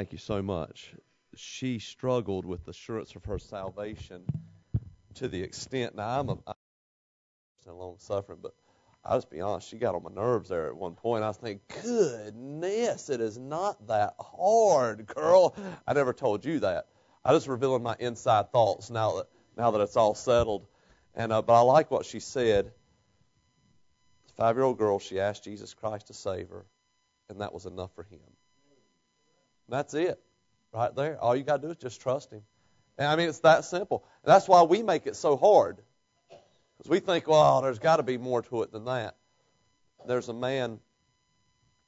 Thank you so much. She struggled with the assurance of her salvation to the extent. Now I'm a long suffering, but I'll just be honest. She got on my nerves there at one point. I was thinking, goodness, it is not that hard, girl. I never told you that. I just revealing my inside thoughts now that now that it's all settled. And uh, but I like what she said. Five year old girl, she asked Jesus Christ to save her, and that was enough for him. That's it, right there. All you got to do is just trust him. And I mean, it's that simple. And that's why we make it so hard. Because we think, well, there's got to be more to it than that. There's a man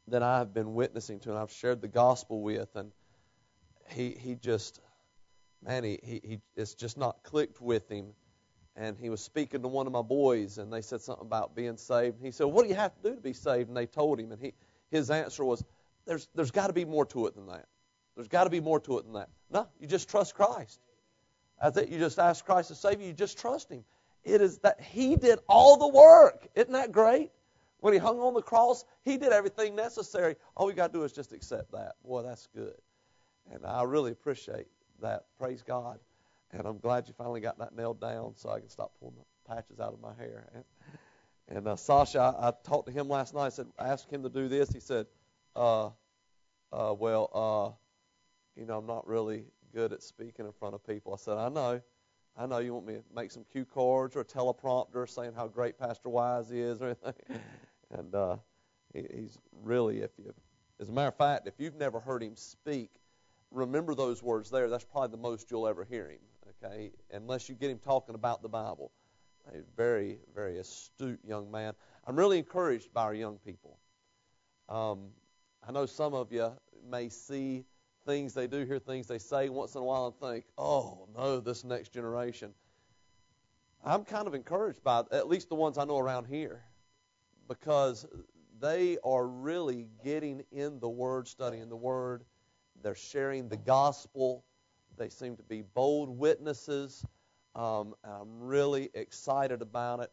that I've been witnessing to and I've shared the gospel with, and he he just, man, he, he, he it's just not clicked with him. And he was speaking to one of my boys, and they said something about being saved. He said, "What do you have to do to be saved?" And they told him, and he his answer was, "There's there's got to be more to it than that. There's got to be more to it than that. No, you just trust Christ. That's it. You just ask Christ to save you. You just trust Him. It is that He did all the work. Isn't that great? When He hung on the cross, He did everything necessary. All we got to do is just accept that. Boy, that's good. And I really appreciate that. Praise God. And I'm glad you finally got that nailed down so I can stop pulling the patches out of my hair. And, and uh, Sasha, I, I talked to him last night. I said, ask him to do this. He said, uh, uh, well, uh, you know, I'm not really good at speaking in front of people. I said, I know. I know you want me to make some cue cards or a teleprompter saying how great Pastor Wise is or anything. and uh, he, he's really, if you, as a matter of fact, if you've never heard him speak, remember those words there. That's probably the most you'll ever hear him. Okay, unless you get him talking about the Bible. A very, very astute young man. I'm really encouraged by our young people. Um, I know some of you may see things they do, hear things they say once in a while, and think, oh, no, this next generation. I'm kind of encouraged by at least the ones I know around here because they are really getting in the Word, studying the Word. They're sharing the gospel. They seem to be bold witnesses. Um, I'm really excited about it.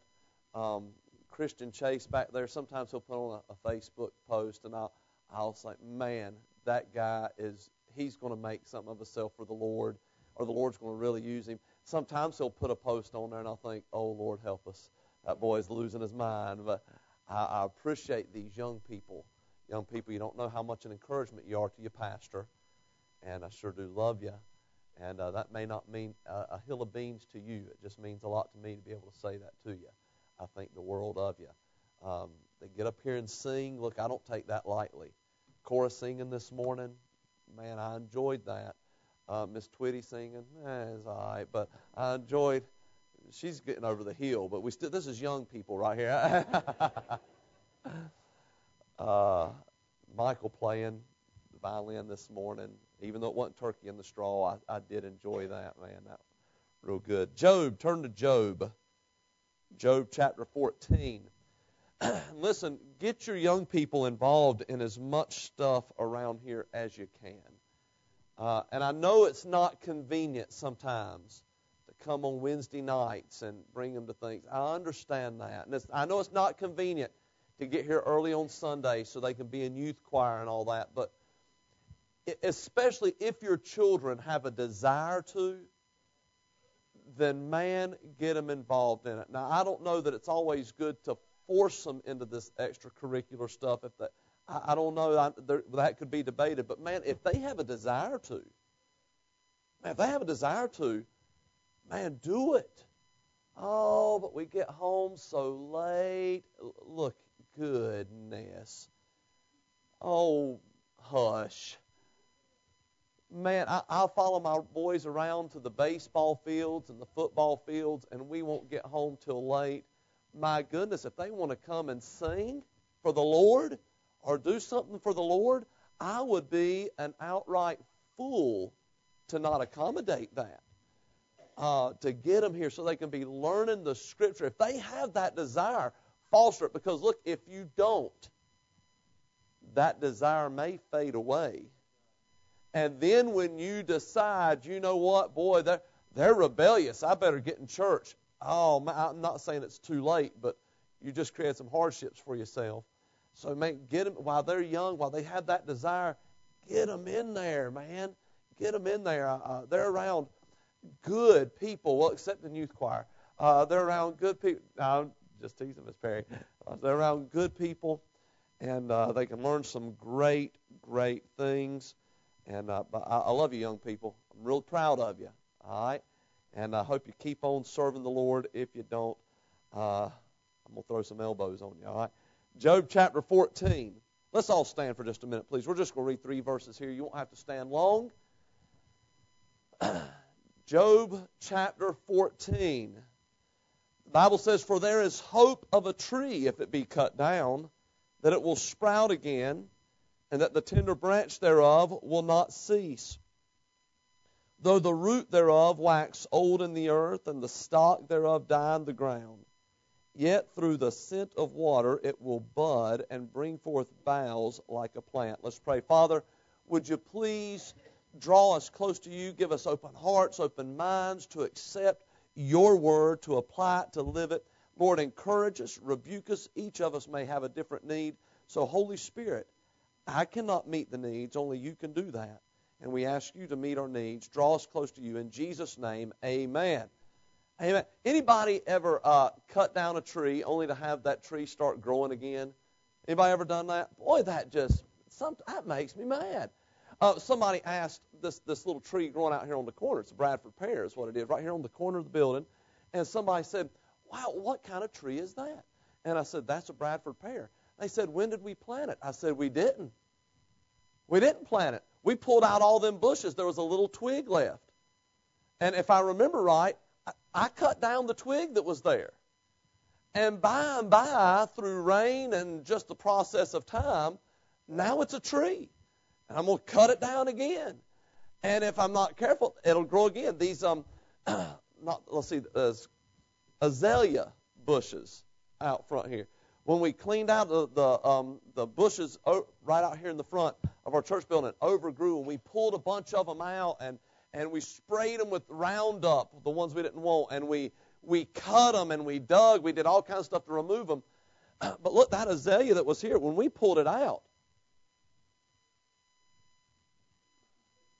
Um, Christian Chase back there, sometimes he'll put on a, a Facebook post, and I'll, I'll say, man, that guy is he's going to make something of himself for the Lord, or the Lord's going to really use him. Sometimes he'll put a post on there, and I'll think, oh, Lord, help us. That boy's losing his mind. But I, I appreciate these young people. Young people, you don't know how much an encouragement you are to your pastor, and I sure do love you. And uh, that may not mean a, hill of beans to you. It just means a lot to me to be able to say that to you. I think the world of you. Um, they get up here and sing. Look, I don't take that lightly. Chorus singing this morning, man, I enjoyed that. Uh, Miss Twitty singing, eh, it's all right, but I enjoyed. She's getting over the hill, but we still. This is young people right here. uh, Michael playing the violin this morning, even though it wasn't turkey in the straw, I, I did enjoy that, man. That real good. Job, turn to Job. Job chapter 14. listen, get your young people involved in as much stuff around here as you can. Uh, and I know it's not convenient sometimes to come on Wednesday nights and bring them to things. I understand that. And I know it's not convenient to get here early on Sunday so they can be in youth choir and all that. But especially if your children have a desire to, then man, get them involved in it. Now, I don't know that it's always good to force them into this extracurricular stuff. If that, I, I don't know, I, that could be debated. But man, if they have a desire to, man, if they have a desire to, man, do it. Oh, but we get home so late. Look, goodness. Oh, hush. Man, I, I'll follow my boys around to the baseball fields and the football fields, and we won't get home till late my goodness, if they want to come and sing for the Lord or do something for the Lord, I would be an outright fool to not accommodate that. Uh, to get them here so they can be learning the Scripture. If they have that desire, foster it. Because look, if you don't, that desire may fade away. And then when you decide, you know what, boy, they're, they're rebellious. I better get in church oh, I'm not saying it's too late, but you just create some hardships for yourself. So, man, get them while they're young, while they have that desire, get them in there, man. Get them in there. Uh, they're around good people. Well, except in youth choir, uh, they're around good people. No, just teasing Miss Perry. Uh, they're around good people, and uh, they can learn some great, great things. And uh, I, I love you, young people. I'm real proud of you. All right, and I hope you keep on serving the Lord. If you don't, uh, I'm gonna throw some elbows on you. All right, Job chapter 14. Let's all stand for just a minute, please. We're just going to read three verses here. You won't have to stand long. Job chapter 14. The Bible says, For there is hope of a tree if it be cut down, that it will sprout again, and that the tender branch thereof will not cease. Though the root thereof wax old in the earth, and the stock thereof die in the ground, yet through the scent of water it will bud and bring forth boughs like a plant. Let's pray. Father, would you please draw us close to you, give us open hearts, open minds to accept your word, to apply it, to live it. Lord, encourage us, rebuke us. Each of us may have a different need. So, Holy Spirit, I cannot meet the needs, only you can do that. And we ask you to meet our needs. Draw us close to you. In Jesus' name, amen. Amen. Anybody ever uh, cut down a tree only to have that tree start growing again? Anybody ever done that? Boy, that just some, that makes me mad. Uh, somebody asked this, this little tree growing out here on the corner. It's a Bradford pear, is what it is, right here on the corner of the building. And somebody said, Wow, what kind of tree is that? And I said, That's a Bradford pear. They said, When did we plant it? I said, We didn't. We didn't plant it. We pulled out all them bushes. There was a little twig left. And if I remember right, I, cut down the twig that was there. And by and by, through rain and just the process of time, now it's a tree and I'm going to cut it down again. And if I'm not careful, it'll grow again. These um, not let's see, uh, azalea bushes out front here. When we cleaned out the the, um, the bushes right out here in the front of our church building, it overgrew, and we pulled a bunch of them out and and we sprayed them with Roundup, the ones we didn't want, and we we cut them and we dug, we did all kinds of stuff to remove them. But look, that azalea that was here, when we pulled it out,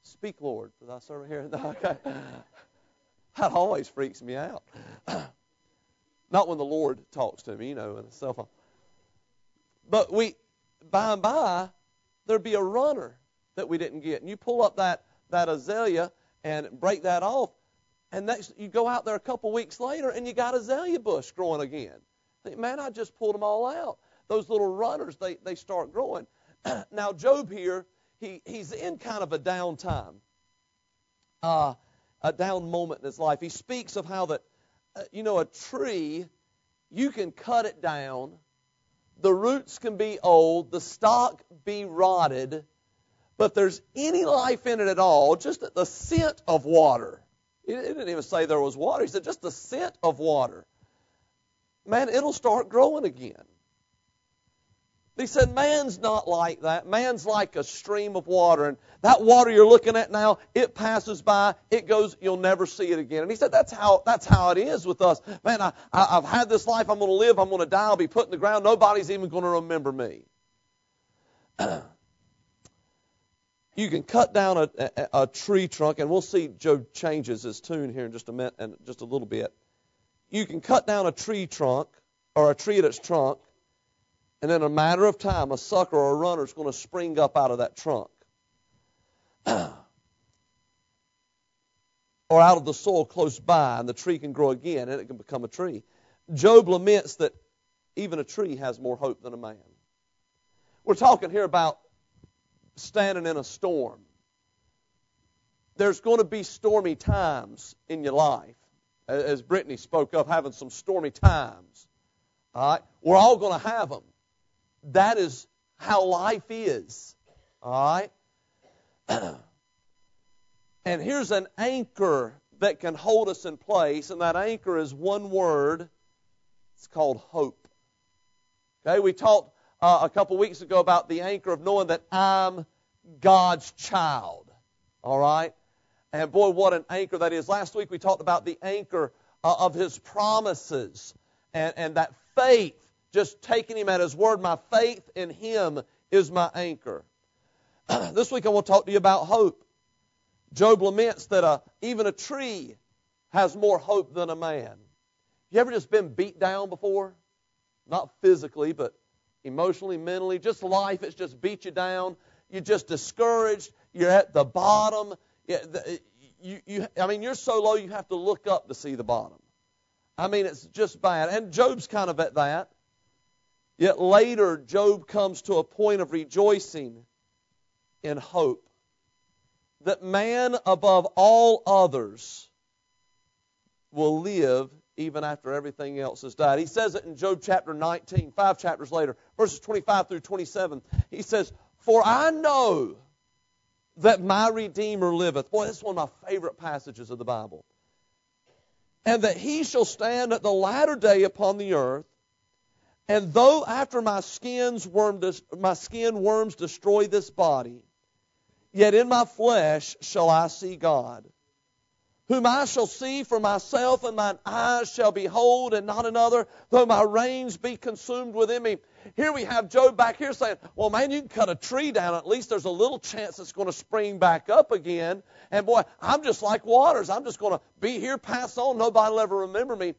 Speak, Lord, for thy servant here. Okay. That always freaks me out. Not when the Lord talks to me, you know, in a cell phone. But we, by and by, there'd be a runner that we didn't get. And you pull up that, that azalea and break that off, and next you go out there a couple weeks later and you got azalea bush growing again. Think, man, I just pulled them all out. Those little runners, they, they start growing. now, Job here he, he's in kind of a down time, uh, a down moment in his life. He speaks of how that, uh, you know, a tree, you can cut it down, the roots can be old, the stock be rotted, but there's any life in it at all, just the scent of water. He didn't even say there was water. He said just the scent of water. Man, it'll start growing again. He said, Man's not like that. Man's like a stream of water. And that water you're looking at now, it passes by, it goes, you'll never see it again. And he said, That's how, that's how it is with us. Man, I, I, have had this life, I'm going to live, I'm going to die, I'll be put in the ground, nobody's even going to remember me. you can cut down a, a, a, tree trunk, and we'll see Job changes his tune here in just a minute and just a little bit. You can cut down a tree trunk or a tree at its trunk, and in a matter of time, a sucker or a runner is going to spring up out of that trunk. or out of the soil close by, and the tree can grow again and it can become a tree. Job laments that even a tree has more hope than a man. We're talking here about standing in a storm. There's going to be stormy times in your life, as Brittany spoke of, having some stormy times. All right? We're all going to have them. That is how life is. All right? and here's an anchor that can hold us in place, and that anchor is one word. It's called hope. Okay, we talked uh, a couple weeks ago about the anchor of knowing that I'm God's child. All right? And boy, what an anchor that is. Last week we talked about the anchor uh, of His promises and, and that faith just taking him at his word. My faith in him is my anchor. this week I want to talk to you about hope. Job laments that uh, even a tree has more hope than a man. You ever just been beat down before? Not physically, but emotionally, mentally. Just life, it's just beat you down. You're just discouraged. You're at the bottom. You, you, I mean, you're so low you have to look up to see the bottom. I mean, it's just bad. And Job's kind of at that. Yet later, Job comes to a point of rejoicing in hope that man above all others will live even after everything else has died. He says it in Job chapter 19, five chapters later, verses 25 through 27. He says, For I know that my Redeemer liveth. Boy, this is one of my favorite passages of the Bible. And that he shall stand at the latter day upon the earth, and though after my skin's worm my skin worms destroy this body, yet in my flesh shall I see God, whom I shall see for myself, and mine eyes shall behold, and not another, though my reins be consumed within me. Here we have Job back here saying, Well, man, you can cut a tree down. At least there's a little chance it's going to spring back up again. And boy, I'm just like waters. I'm just going to be here, pass on. Nobody will ever remember me.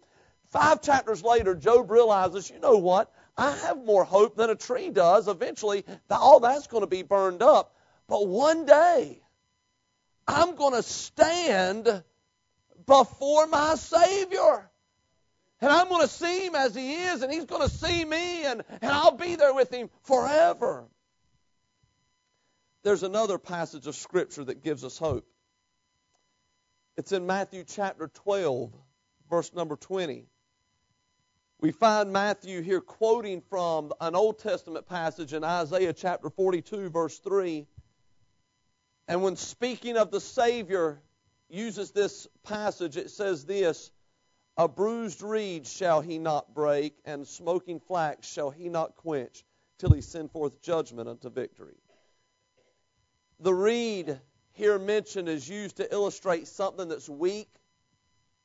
Five chapters later, Job realizes, you know what? I have more hope than a tree does. Eventually, all that's going to be burned up. But one day, I'm going to stand before my Savior. And I'm going to see him as he is, and he's going to see me, and, and I'll be there with him forever. There's another passage of Scripture that gives us hope. It's in Matthew chapter 12, verse number 20 we find Matthew here quoting from an Old Testament passage in Isaiah chapter 42, verse 3. And when speaking of the Savior, uses this passage, it says this A bruised reed shall he not break, and smoking flax shall he not quench, till he send forth judgment unto victory. The reed here mentioned is used to illustrate something that's weak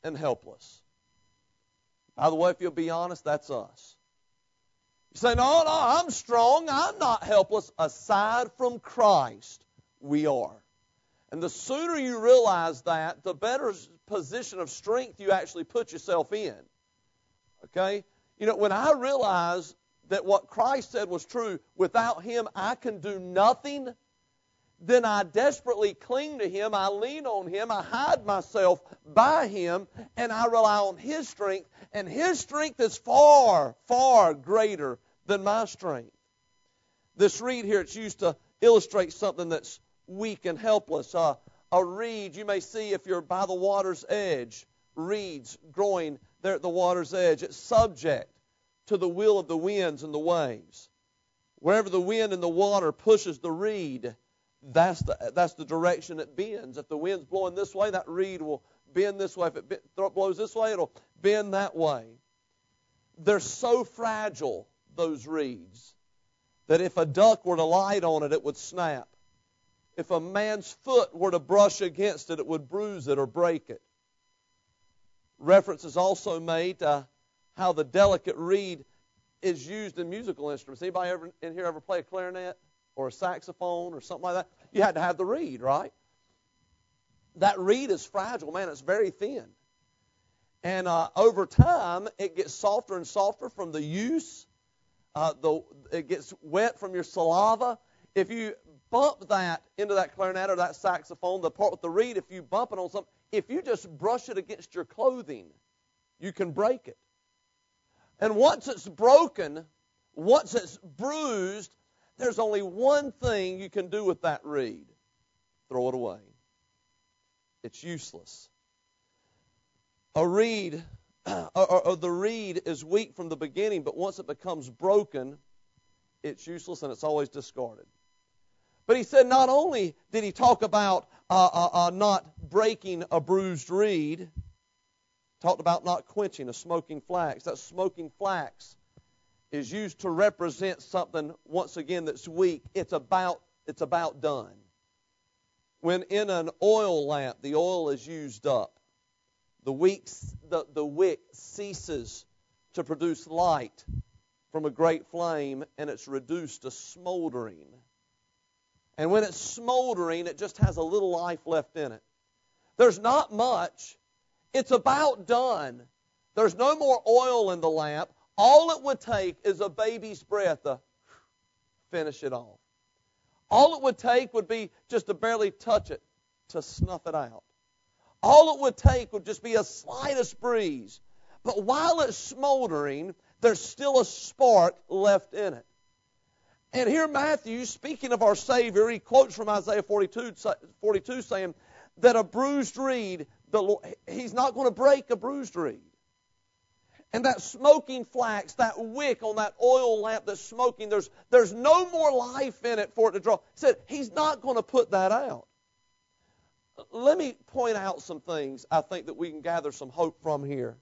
and helpless. By the way, if you'll be honest, that's us. You say, no, no, I'm strong. I'm not helpless. Aside from Christ, we are. And the sooner you realize that, the better position of strength you actually put yourself in. Okay? You know, when I realize that what Christ said was true, without Him I can do nothing then I desperately cling to Him. I lean on Him. I hide myself by Him, and I rely on His strength. And His strength is far, far greater than my strength. This reed here, it's used to illustrate something that's weak and helpless. Uh, a reed, you may see if you're by the water's edge, reeds growing there at the water's edge. It's subject to the will of the winds and the waves. Wherever the wind and the water pushes the reed, that's the, that's the direction it bends. If the wind's blowing this way, that reed will bend this way. If it blows this way, it'll bend that way. They're so fragile, those reeds, that if a duck were to light on it, it would snap. If a man's foot were to brush against it, it would bruise it or break it. Reference is also made to how the delicate reed is used in musical instruments. Anybody ever in here ever play a clarinet? Or a saxophone or something like that, you had to have the reed, right? That reed is fragile, man. It's very thin. And uh, over time, it gets softer and softer from the use. Uh, the, it gets wet from your saliva. If you bump that into that clarinet or that saxophone, the part with the reed, if you bump it on something, if you just brush it against your clothing, you can break it. And once it's broken, once it's bruised, there's only one thing you can do with that reed throw it away. It's useless. A reed, or, or the reed is weak from the beginning, but once it becomes broken, it's useless and it's always discarded. But he said not only did he talk about uh, uh, uh, not breaking a bruised reed, talked about not quenching a smoking flax. That smoking flax is used to represent something once again that's weak. It's about it's about done. When in an oil lamp the oil is used up, the wick the, the wick ceases to produce light from a great flame and it's reduced to smoldering. And when it's smoldering, it just has a little life left in it. There's not much. It's about done. There's no more oil in the lamp. All it would take is a baby's breath to finish it off. All it would take would be just to barely touch it to snuff it out. All it would take would just be a slightest breeze. But while it's smoldering, there's still a spark left in it. And here Matthew, speaking of our Savior, he quotes from Isaiah 42, 42 saying that a bruised reed, the Lord, he's not going to break a bruised reed. And that smoking flax, that wick on that oil lamp that's smoking, there's, there's no more life in it for it to draw. He said, He's not going to put that out. Let me point out some things I think that we can gather some hope from here.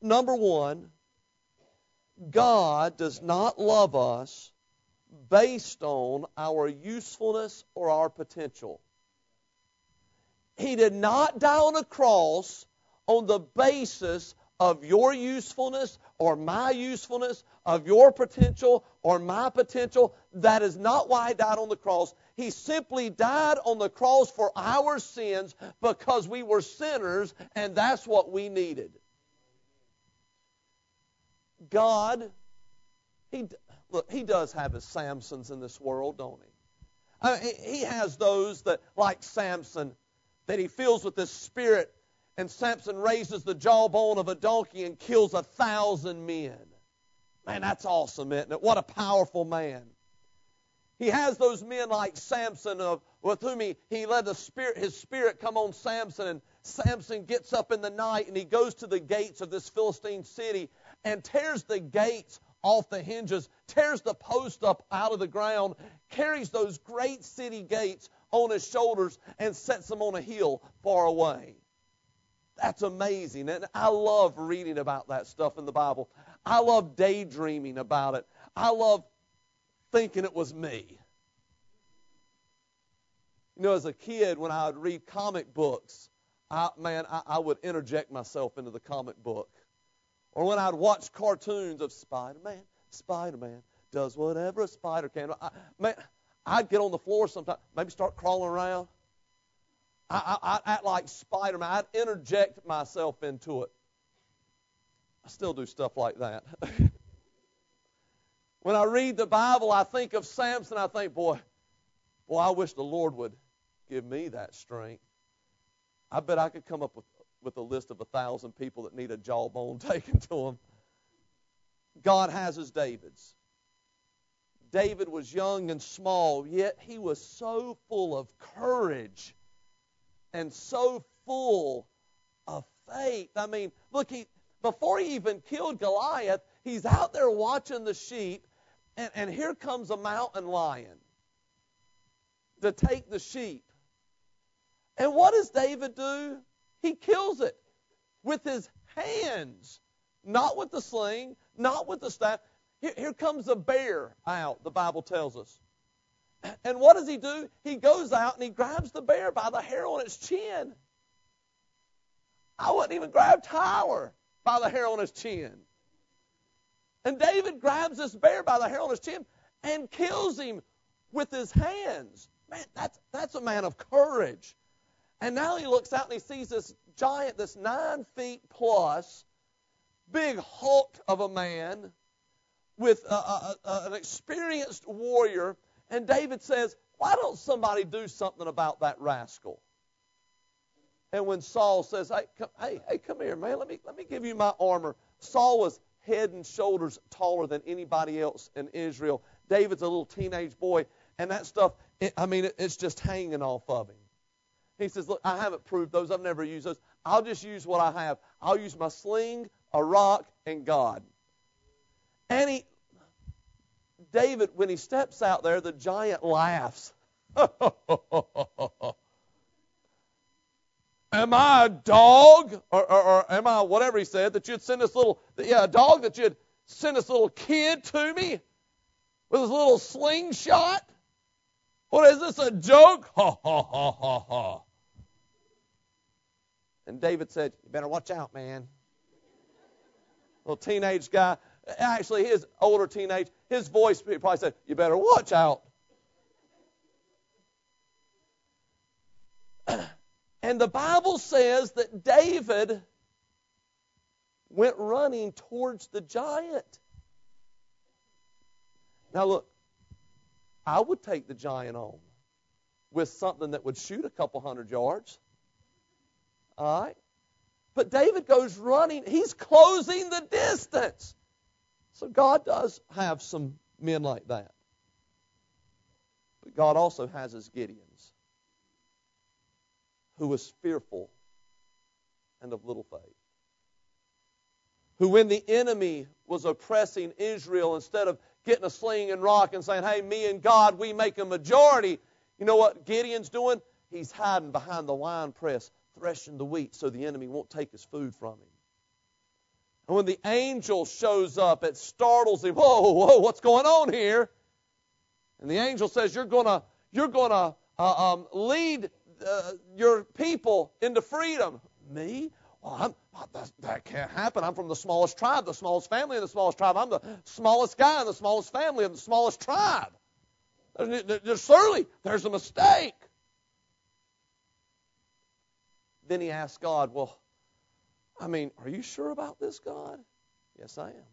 Number one, God does not love us based on our usefulness or our potential. He did not die on a cross on the basis of your usefulness or my usefulness, of your potential or my potential. That is not why he died on the cross. He simply died on the cross for our sins because we were sinners and that's what we needed. God, he look, he does have his Samsons in this world, don't he? I mean, he has those that, like Samson, that he fills with this spirit and Samson raises the jawbone of a donkey and kills a thousand men. Man, that's awesome, isn't it? What a powerful man. He has those men like Samson, of, with whom he, he let the spirit, his spirit come on Samson, and Samson gets up in the night and he goes to the gates of this Philistine city and tears the gates off the hinges, tears the post up out of the ground, carries those great city gates on his shoulders, and sets them on a hill far away. That's amazing. And I love reading about that stuff in the Bible. I love daydreaming about it. I love thinking it was me. You know, as a kid, when I would read comic books, I, man, I, I would interject myself into the comic book. Or when I'd watch cartoons of Spider Man, Spider Man does whatever a spider can. I, man, I'd get on the floor sometimes, maybe start crawling around. I, I, I act like Spider Man. I'd interject myself into it. I still do stuff like that. when I read the Bible, I think of Samson. I think, boy, boy, I wish the Lord would give me that strength. I bet I could come up with, with a list of a thousand people that need a jawbone taken to them. God has his Davids. David was young and small, yet he was so full of courage and so full of faith. I mean, look, he before he even killed Goliath, he's out there watching the sheep, and, and here comes a mountain lion to take the sheep. And what does David do? He kills it with his hands, not with the sling, not with the staff. Here, here comes a bear out, the Bible tells us. And what does he do? He goes out and he grabs the bear by the hair on its chin. I wouldn't even grab Tyler by the hair on his chin. And David grabs this bear by the hair on his chin and kills him with his hands. Man, that's, that's a man of courage. And now he looks out and he sees this giant, this nine feet plus, big hulk of a man with a, a, a, an experienced warrior and David says, Why don't somebody do something about that rascal? And when Saul says, Hey, come, hey, hey, come here, man, let me, let me give you my armor. Saul was head and shoulders taller than anybody else in Israel. David's a little teenage boy, and that stuff, it, I mean, it, it's just hanging off of him. He says, Look, I haven't proved those. I've never used those. I'll just use what I have. I'll use my sling, a rock, and God. And he, David, when he steps out there, the giant laughs. am I a dog? Or, or, or, am I whatever he said, that you'd send this little, yeah, a dog that you'd send this little kid to me with his little slingshot? What is this, a joke? Ha, ha, ha, ha, ha. And David said, You better watch out, man. Little teenage guy actually his older teenage, his voice probably said, You better watch out. and the Bible says that David went running towards the giant. Now, look, I would take the giant on with something that would shoot a couple hundred yards. All right? But David goes running. He's closing the distance. So God does have some men like that. But God also has his Gideons, who was fearful and of little faith. Who, when the enemy was oppressing Israel, instead of getting a sling and rock and saying, hey, me and God, we make a majority, you know what Gideon's doing? He's hiding behind the wine press, threshing the wheat so the enemy won't take his food from him. And when the angel shows up, it startles him. Whoa, whoa, what's going on here? And the angel says, You're going to you're gonna, uh, um, lead uh, your people into freedom. Me? Well, that, that can't happen. I'm from the smallest tribe, the smallest family in the smallest tribe. I'm the smallest guy in the smallest family in the smallest tribe. There's, certainly, there's a mistake. Then he asks God, Well, I mean, are you sure about this, God? Yes, I am.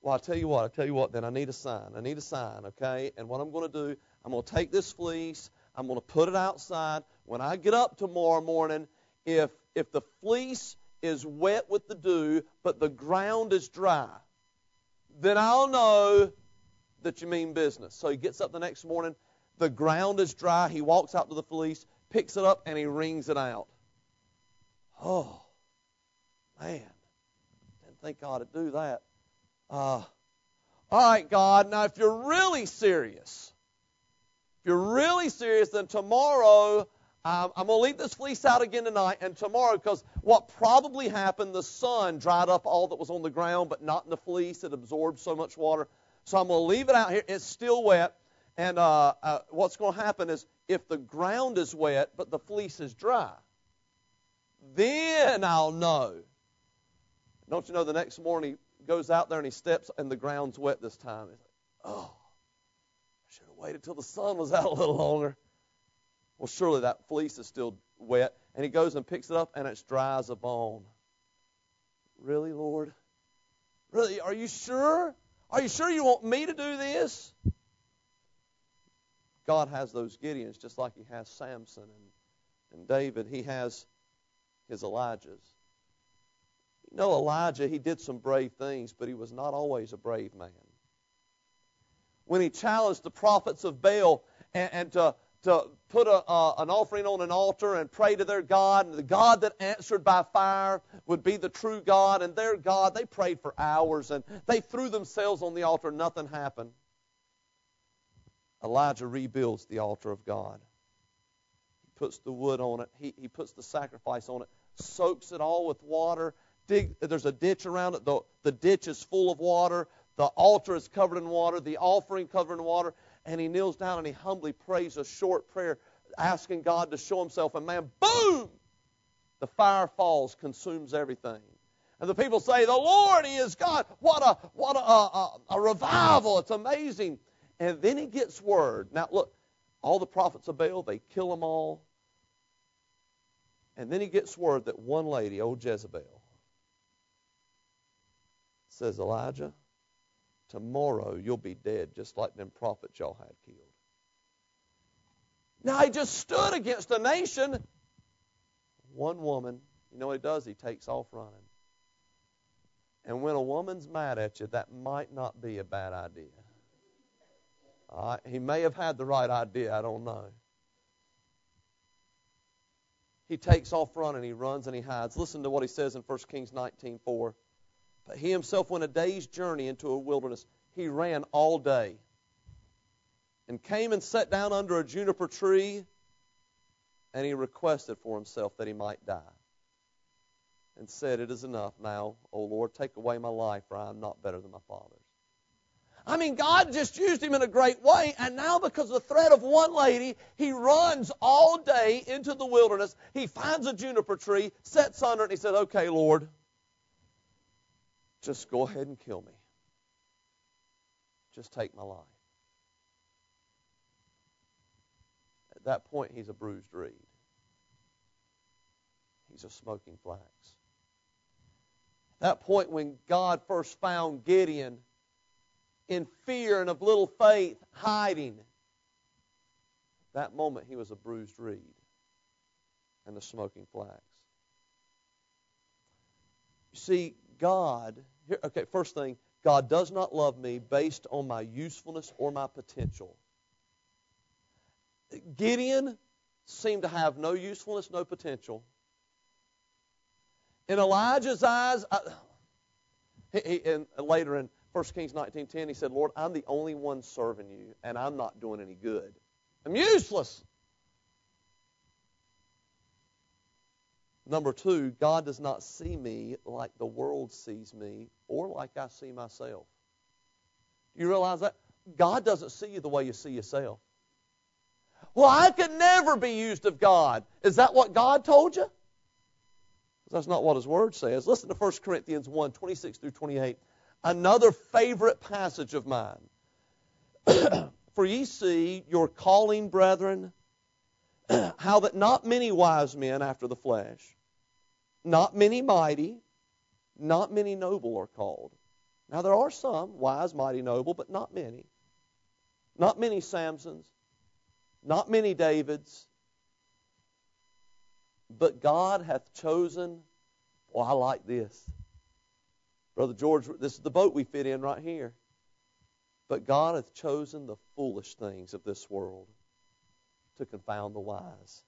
Well, I tell you what, I tell you what, then I need a sign. I need a sign, okay? And what I'm going to do, I'm going to take this fleece, I'm going to put it outside. When I get up tomorrow morning, if if the fleece is wet with the dew, but the ground is dry, then I'll know that you mean business. So he gets up the next morning, the ground is dry, he walks out to the fleece, picks it up, and he wrings it out. Oh, man. Didn't think God would do that. Uh, all right, God, now if you're really serious, if you're really serious, then tomorrow um, I'm going to leave this fleece out again tonight and tomorrow because what probably happened, the sun dried up all that was on the ground, but not in the fleece. It absorbed so much water. So I'm going to leave it out here. It's still wet. And uh, uh, what's going to happen is if the ground is wet, but the fleece is dry, then I'll know. Don't you know the next morning he goes out there and he steps and the ground's wet this time. He's like, oh, I should have waited till the sun was out a little longer. Well, surely that fleece is still wet. And he goes and picks it up and it's dry as a bone. Really, Lord? Really? Are you sure? Are you sure you want me to do this? God has those Gideons just like he has Samson and, and David. He has his Elijahs. You know, Elijah, he did some brave things, but he was not always a brave man. When he challenged the prophets of Baal and, and to, to put a, uh, an offering on an altar and pray to their God, and the God that answered by fire would be the true God, and their God, they prayed for hours and they threw themselves on the altar, nothing happened. Elijah rebuilds the altar of God. He puts the wood on it, he, he puts the sacrifice on it, soaks it all with water. Dig, there's a ditch around it. The, the ditch is full of water. The altar is covered in water. The offering covered in water. And he kneels down and he humbly prays a short prayer, asking God to show himself. And man, boom! The fire falls, consumes everything. And the people say, "The Lord, He is God." What a what a, a, a revival! It's amazing. And then he gets word. Now look, all the prophets of Baal, they kill them all. And then he gets word that one lady, old Jezebel, says, Elijah, tomorrow you'll be dead just like them prophets y'all had killed. Now he just stood against a nation. One woman, you know what he does? He takes off running. And when a woman's mad at you, that might not be a bad idea. he may have had the right idea, I don't know he takes off running. He runs and he hides. Listen to what he says in 1 Kings 19:4. But he himself went a day's journey into a wilderness. He ran all day and came and sat down under a juniper tree, and he requested for himself that he might die. And said, It is enough now, O Lord, take away my life, for I am not better than my fathers. I mean, God just used him in a great way, and now because of the threat of one lady, he runs all day into the wilderness. He finds a juniper tree, sits under it, and he said, Okay, Lord, just go ahead and kill me. Just take my life. At that point, he's a bruised reed. he's a smoking flax. That point when God first found Gideon in fear and of little faith, hiding, that moment he was a bruised reed and a smoking flax. You see, God, here, okay, first thing, God does not love me based on my usefulness or my potential. Gideon seemed to have no usefulness, no potential. In Elijah's eyes, I, he, and later in 1 Kings 19.10, he said, Lord, I'm the only one serving you, and I'm not doing any good. I'm useless. Number two, God does not see me like the world sees me or like I see myself. Do you realize that? God doesn't see you the way you see yourself. Well, I could never be used of God. Is that what God told you? That's not what His Word says. Listen to 1 Corinthians 1 26 through 28. Another favorite passage of mine. For ye see your calling, brethren, how that not many wise men after the flesh, not many mighty, not many noble are called. Now there are some wise, mighty, noble, but not many. Not many Samsons, not many Davids. But God hath chosen, well, I like this. Brother George, this is the boat we fit in right here. But God hath chosen the foolish things of this world to confound the wise.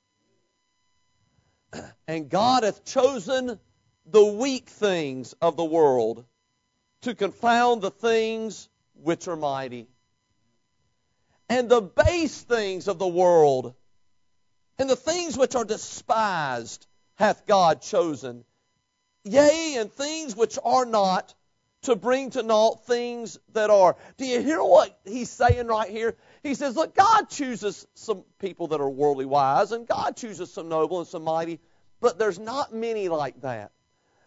And God hath chosen the weak things of the world to confound the things which are mighty. And the base things of the world and the things which are despised hath God chosen. Yea, and things which are not to bring to naught things that are. Do you hear what he's saying right here? He says, look, God chooses some people that are worldly wise, and God chooses some noble and some mighty, but there's not many like that.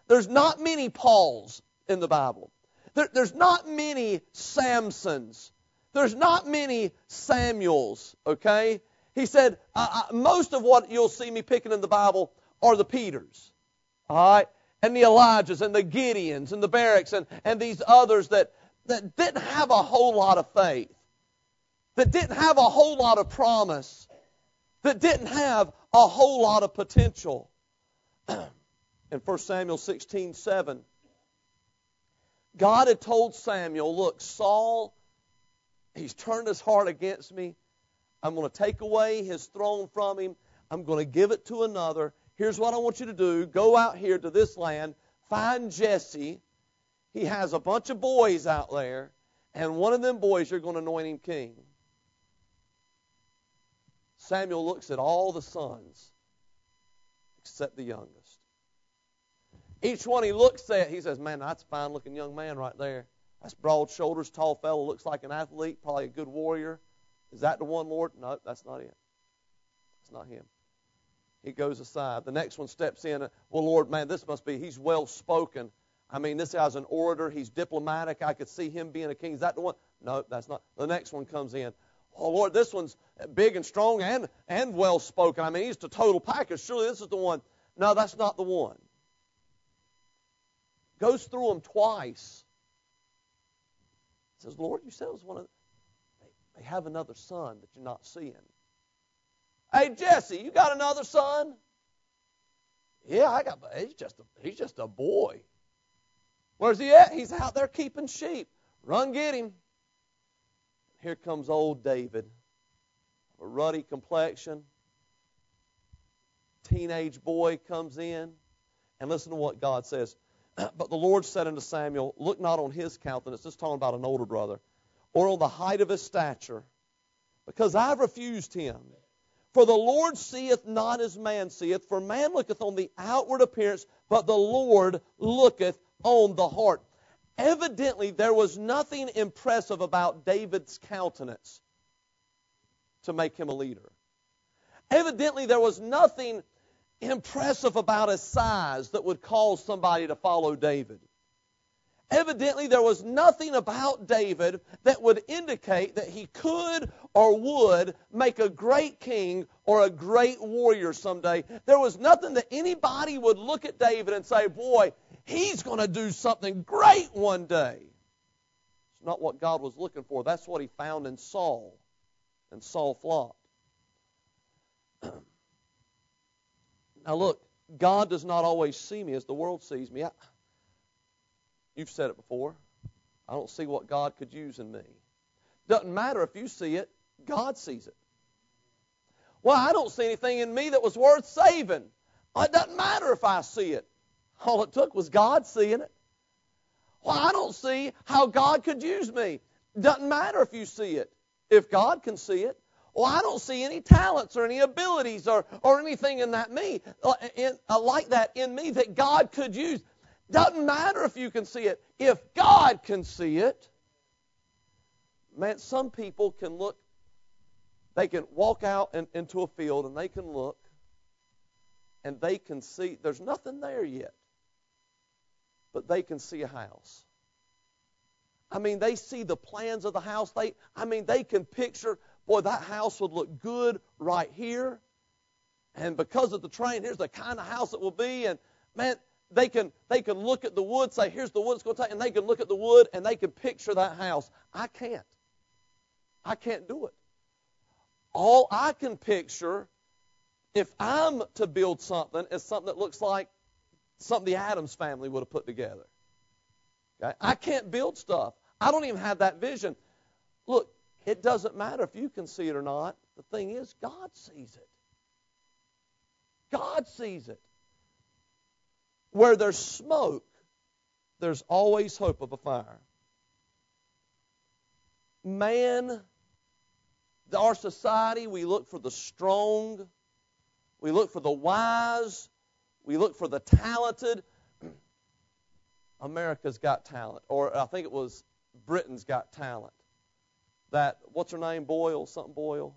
There's not many Pauls in the Bible. There, there's not many Samsons. There's not many Samuels, okay? He said, I, I, most of what you'll see me picking in the Bible are the Peters, all right? And the Elijahs and the Gideons and the Baraks and, and these others that, that didn't have a whole lot of faith, that didn't have a whole lot of promise, that didn't have a whole lot of potential. in 1 Samuel 16 7, God had told Samuel, Look, Saul, he's turned his heart against me. I'm going to take away his throne from him. I'm going to give it to another. Here's what I want you to do go out here to this land, find Jesse. He has a bunch of boys out there, and one of them boys you're going to anoint him king. Samuel looks at all the sons except the youngest. Each one he looks at, he says, Man, that's a fine looking young man right there. That's broad shoulders, tall fellow, looks like an athlete, probably a good warrior. Is that the one, Lord? No, that's not it. It's not him. He goes aside. The next one steps in. Well, Lord, man, this must be, he's well spoken. I mean, this guy's an orator. He's diplomatic. I could see him being a king. Is that the one? No, that's not. The next one comes in. Oh, Lord, this one's big and strong and, and well spoken. I mean, he's the total package. Surely this is the one. No, that's not the one goes through them twice. Says, Lord, you said it was one of. They have another son that you're not seeing. Hey Jesse, you got another son? Yeah, I got. He's just a, he's just a boy. Where's he at? He's out there keeping sheep. Run get him. Here comes old David, a ruddy complexion. Teenage boy comes in, and listen to what God says. But the Lord said unto Samuel, Look not on his countenance, this is talking about an older brother, or on the height of his stature, because I have refused him. For the Lord seeth not as man seeth, for man looketh on the outward appearance, but the Lord looketh on the heart. Evidently, there was nothing impressive about David's countenance to make him a leader. Evidently, there was nothing impressive about his size that would cause somebody to follow David. Evidently, there was nothing about David that would indicate that he could or would make a great king or a great warrior someday. There was nothing that anybody would look at David and say, boy, he's going to do something great one day. It's not what God was looking for. That's what he found in Saul. And Saul flopped. now, look, God does not always see me as the world sees me. I, You've said it before. I don't see what God could use in me. Doesn't matter if you see it, God sees it. Well, I don't see anything in me that was worth saving. It doesn't matter if I see it. All it took was God seeing it. Well, I don't see how God could use me. Doesn't matter if you see it, if God can see it. Well, I don't see any talents or any abilities or, or anything in that me, uh, in, uh, like that in me that God could use. Doesn't matter if you can see it. If God can see it, man, some people can look, they can walk out in, into a field and they can look and they can see, there's nothing there yet, but they can see a house. I mean, they see the plans of the house. They, I mean, they can picture, boy, that house would look good right here. And because of the train, here's the kind of house it will be. And man, they can they can look at the wood, say, here's the wood it's going to take, and they can look at the wood and they can picture that house. I can't. I can't do it. All I can picture, if I'm to build something, is something that looks like something the Addams family would have put together. Okay? I can't build stuff. I don't even have that vision. Look, it doesn't matter if you can see it or not. The thing is, God sees it. God sees it. Where there's smoke, there's always hope of a fire. Man, our society, we look for the strong, we look for the wise, we look for the talented. America's Got Talent, or I think it was Britain's Got Talent. That, what's her name, Boyle, something Boyle?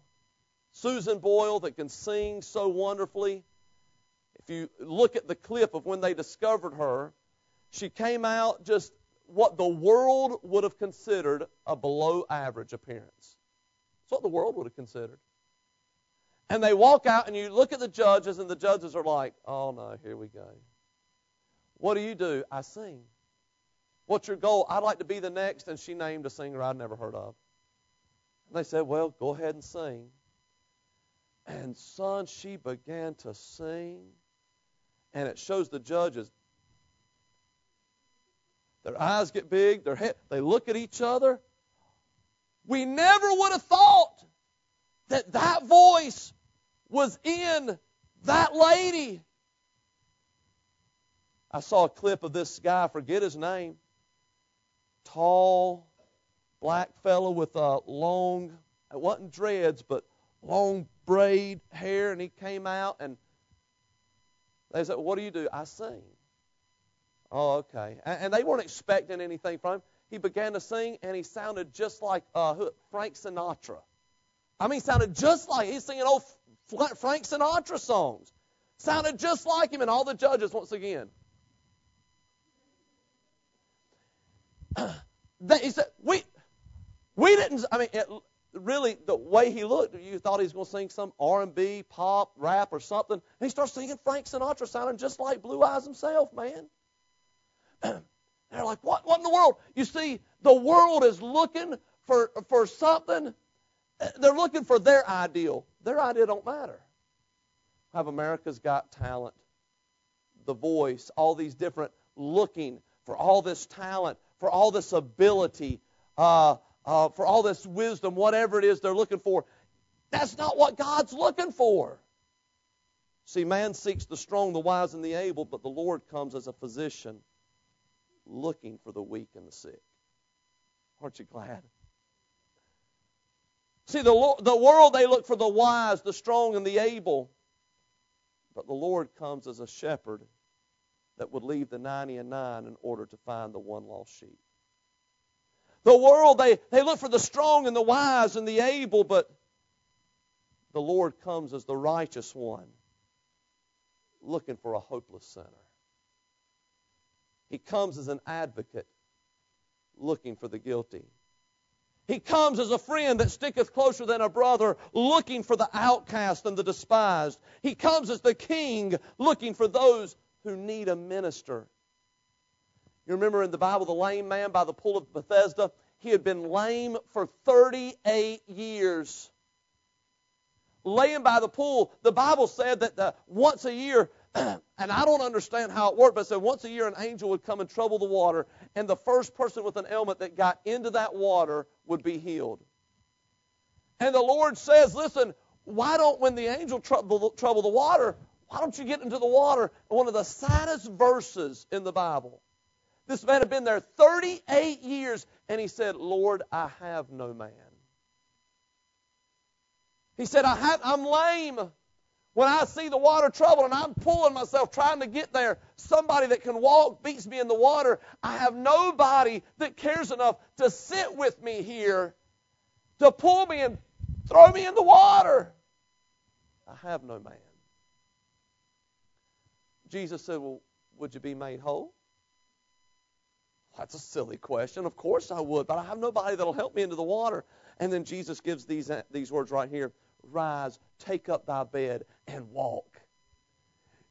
Susan Boyle that can sing so wonderfully. If you look at the clip of when they discovered her, she came out just what the world would have considered a below average appearance. It's what the world would have considered. And they walk out, and you look at the judges, and the judges are like, oh no, here we go. What do you do? I sing. What's your goal? I'd like to be the next. And she named a singer I'd never heard of. And they said, well, go ahead and sing. And son, she began to sing and it shows the judges. Their eyes get big, their head, they look at each other. We never would have thought that that voice was in that lady. I saw a clip of this guy, I forget his name. Tall, black fellow with a long, it wasn't dreads, but long braid hair, and he came out and they said, What do you do? I sing. Oh, okay. And, they weren't expecting anything from him. He began to sing, and he sounded just like uh, Frank Sinatra. I mean, sounded just like he's singing old Frank Sinatra songs. Sounded just like him, and all the judges, once again. he said, "We, we didn't. I mean, it, really the way he looked, you thought he was going to sing some R&B, pop, rap, or something. And he starts singing Frank Sinatra, sounding just like Blue Eyes himself, man. they're like, what? What in the world? You see, the world is looking for for something. They're looking for their ideal. Their idea don't matter. Have America's Got Talent, The Voice, all these different looking for all this talent, for all this ability. Uh, uh, for all this wisdom, whatever it is they're looking for. That's not what God's looking for. See, man seeks the strong, the wise, and the able, but the Lord comes as a physician looking for the weak and the sick. Aren't you glad? See, the, the world, they look for the wise, the strong, and the able. But the Lord comes as a shepherd that would leave the 90 and 9 in order to find the one lost sheep. The world, they, they look for the strong and the wise and the able, but the Lord comes as the righteous one, looking for a hopeless sinner. He comes as an advocate, looking for the guilty. He comes as a friend that sticketh closer than a brother, looking for the outcast and the despised. He comes as the king, looking for those who need a minister. You remember in the Bible the lame man by the pool of Bethesda? He had been lame for 38 years. Laying by the pool, the Bible said that the, once a year and I don't understand how it worked, but it said once a year an angel would come and trouble the water, and the first person with an ailment that got into that water would be healed. And the Lord says, listen, why don't, when the angel trouble, trouble the water, why don't you get into the water? One of the saddest verses in the Bible. This man had been there 38 years, and he said, Lord, I have no man. He said, I have, I'm lame. When I see the water trouble and I'm pulling myself trying to get there, somebody that can walk beats me in the water. I have nobody that cares enough to sit with me here, to pull me and throw me in the water. I have no man. Jesus said, Well, would you be made whole? That's a silly question. Of course I would, but I have nobody that'll help me into the water. And then Jesus gives these, uh, these words right here rise, take up thy bed, and walk.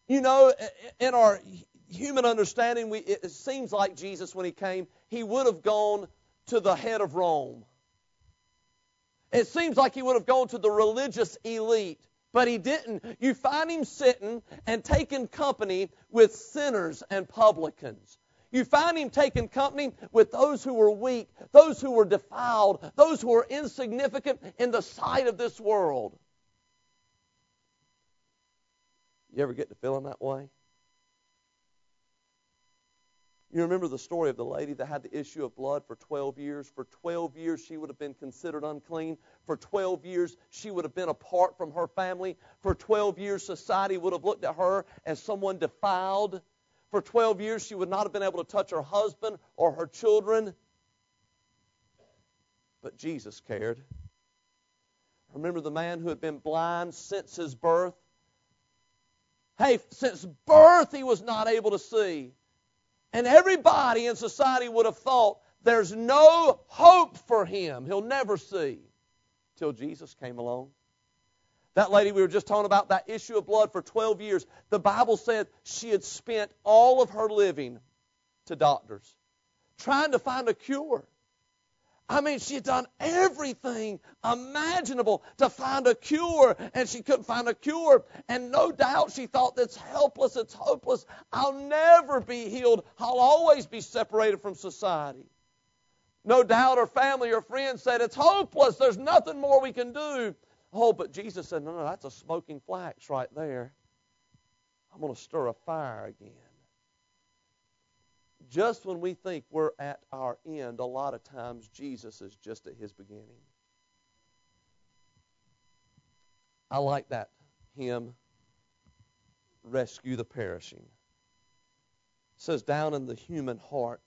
You know, in our human understanding, we, it seems like Jesus, when he came, he would have gone to the head of Rome. It seems like he would have gone to the religious elite, but he didn't. You find him sitting and taking company with sinners and publicans. You find him taking company with those who were weak, those who were defiled, those who were insignificant in the sight of this world. You ever get to feeling that way? You remember the story of the lady that had the issue of blood for 12 years? For 12 years, she would have been considered unclean. For 12 years, she would have been apart from her family. For 12 years, society would have looked at her as someone defiled. For 12 years, she would not have been able to touch her husband or her children. But Jesus cared. Remember the man who had been blind since his birth? Hey, since birth he was not able to see. And everybody in society would have thought there's no hope for him. He'll never see. Till Jesus came along. That lady we were just talking about, that issue of blood for 12 years, the Bible said she had spent all of her living to doctors trying to find a cure. I mean, she had done everything imaginable to find a cure, and she couldn't find a cure. And no doubt she thought, it's helpless, it's hopeless. I'll never be healed. I'll always be separated from society. No doubt her family or friends said, it's hopeless. There's nothing more we can do. Oh, but Jesus said, no, no, that's a smoking flax right there. I'm going to stir a fire again. Just when we think we're at our end, a lot of times Jesus is just at his beginning. I like that hymn, Rescue the Perishing. It says, Down in the human heart,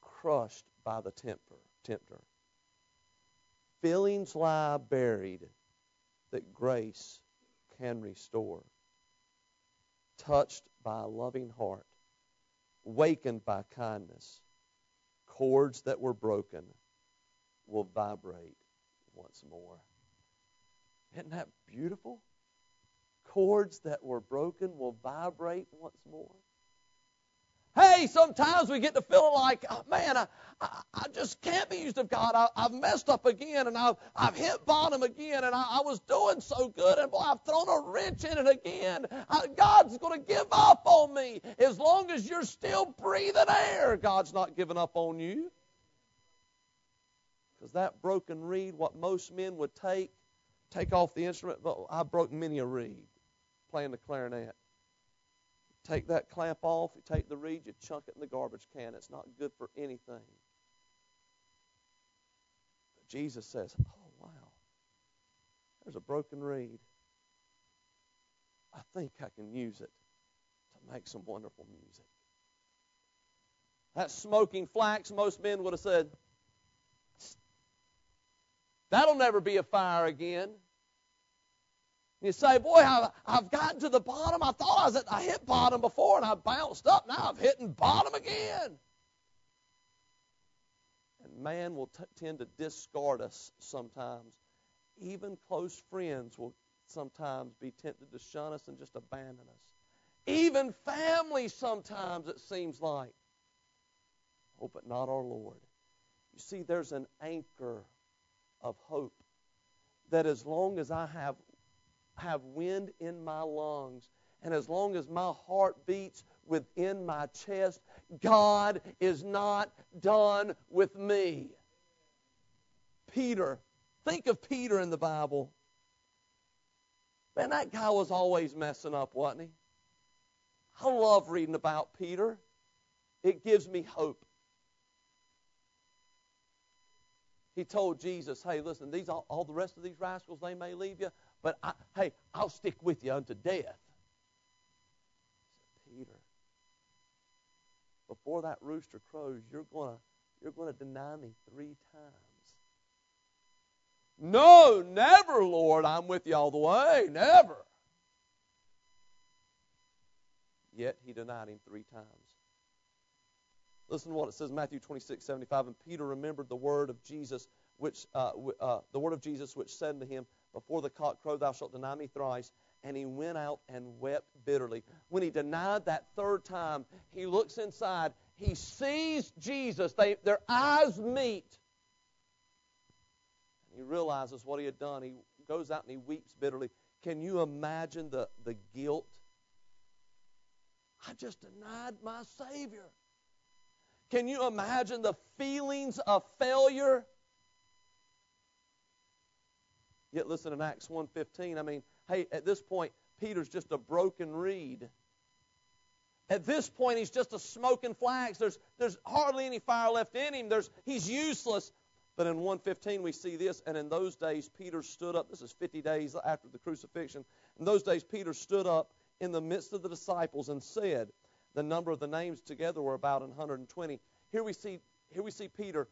crushed by the tempter. tempter feelings lie buried that grace can restore. Touched by a loving heart, wakened by kindness, cords that were broken will vibrate once more. Isn't that beautiful? Chords that were broken will vibrate once more. Hey, sometimes we get to feeling like, oh, man, I, I, just can't be used of God. I, have messed up again, and I've, I've hit bottom again, and I, I was doing so good, and boy, I've thrown a wrench in it again. I, God's going to give up on me. As long as you're still breathing air, God's not giving up on you. Because that broken reed, what most men would take, take off the instrument, but I broke many a reed playing the clarinet. Take that clamp off, you take the reed, you chunk it in the garbage can. It's not good for anything. But Jesus says, Oh, wow, there's a broken reed. I think I can use it to make some wonderful music. That smoking flax, most men would have said, That'll never be a fire again. You say, boy, I've, I've gotten to the bottom. I thought I was at, I hit bottom before and I bounced up. Now I've hit bottom again. And man will t- tend to discard us sometimes. Even close friends will sometimes be tempted to shun us and just abandon us. Even family sometimes it seems like. Oh, but not our Lord. You see, there's an anchor of hope that as long as I have have wind in my lungs and as long as my heart beats within my chest, God is not done with me. Peter, think of Peter in the Bible. Man, that guy was always messing up, wasn't he? I love reading about Peter. It gives me hope. He told Jesus, hey, listen, these all, all the rest of these rascals, they may leave you, but I, hey, I'll stick with you unto death. Said, Peter, before that rooster crows, you're gonna you're gonna deny me three times. No, never, Lord. I'm with you all the way. Never. Yet he denied him three times. Listen to what it says, Matthew 26, 75. And Peter remembered the word of Jesus, which uh, uh, the word of Jesus, which said to him, "Before the cock crow, thou shalt deny me thrice." And he went out and wept bitterly. When he denied that third time, he looks inside. He sees Jesus. They, their eyes meet. And he realizes what he had done. He goes out and he weeps bitterly. Can you imagine the, the guilt? I just denied my Savior. Can you imagine the feelings of failure? Yet listen in Acts 1:15. I mean, hey, at this point, Peter's just a broken reed. At this point, he's just a smoking flax. There's, there's hardly any fire left in him. There's, he's useless. But in 115, we see this, and in those days, Peter stood up. This is 50 days after the crucifixion. In those days, Peter stood up in the midst of the disciples and said, the number of the names together were about 120. Here we see, here we see Peter,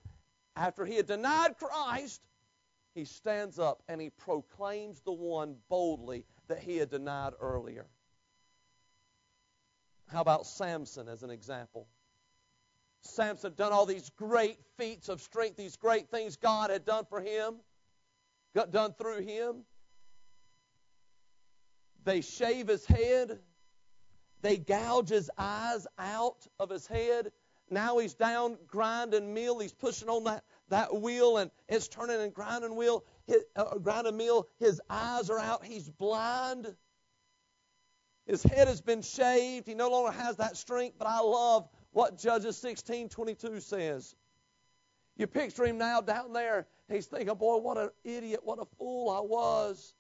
after he had denied Christ, he stands up and he proclaims the one boldly that he had denied earlier. How about Samson as an example? Samson had done all these great feats of strength, these great things God had done for him, got done through him. They shave his head. They gouge his eyes out of his head. Now he's down grinding meal. He's pushing on that, that wheel and it's turning and grinding wheel, his, uh, grinding meal. His eyes are out. He's blind. His head has been shaved. He no longer has that strength. But I love what Judges 16:22 says. You picture him now down there. He's thinking, boy, what an idiot, what a fool I was.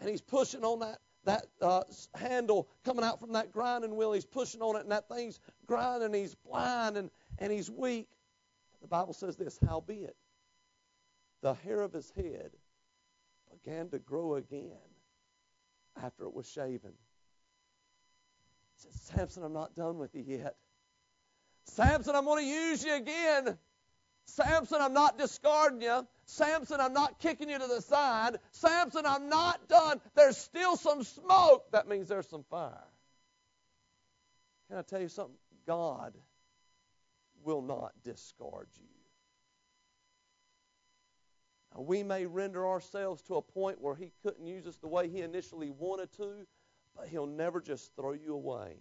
And he's pushing on that that uh, handle coming out from that grinding wheel. He's pushing on it, and that thing's grinding. He's blind and, and he's weak. The Bible says this Howbeit, the hair of his head began to grow again after it was shaven. He said, Samson, I'm not done with you yet. Samson, I'm going to use you again. Samson, I'm not discarding you. Samson, I'm not kicking you to the side. Samson, I'm not done. There's still some smoke. That means there's some fire. Can I tell you something? God will not discard you. Now, we may render ourselves to a point where He couldn't use us the way He initially wanted to, but He'll never just throw you away.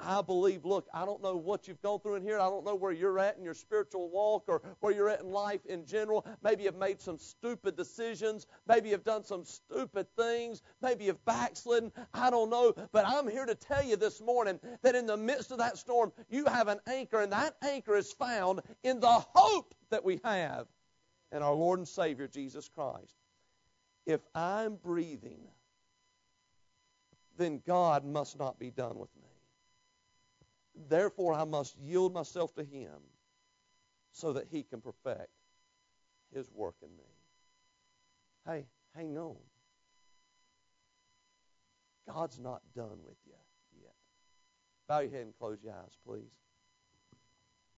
I believe, look, I don't know what you've gone through in here. I don't know where you're at in your spiritual walk or where you're at in life in general. Maybe you've made some stupid decisions. Maybe you've done some stupid things. Maybe you've backslidden. I don't know. But I'm here to tell you this morning that in the midst of that storm, you have an anchor, and that anchor is found in the hope that we have in our Lord and Savior, Jesus Christ. If I'm breathing, then God must not be done with me. Therefore, I must yield myself to Him so that He can perfect His work in me. Hey, hang on. God's not done with you yet. Bow your head and close your eyes, please.